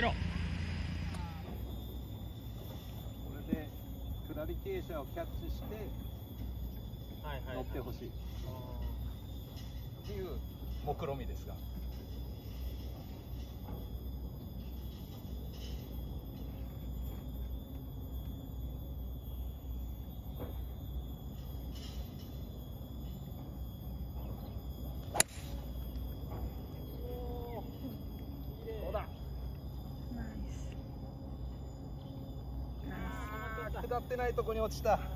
ろ。これで下り傾斜をキャッチして乗ってほしい、はいはい、っていう目論見みですが。使ってないとこに落ちた。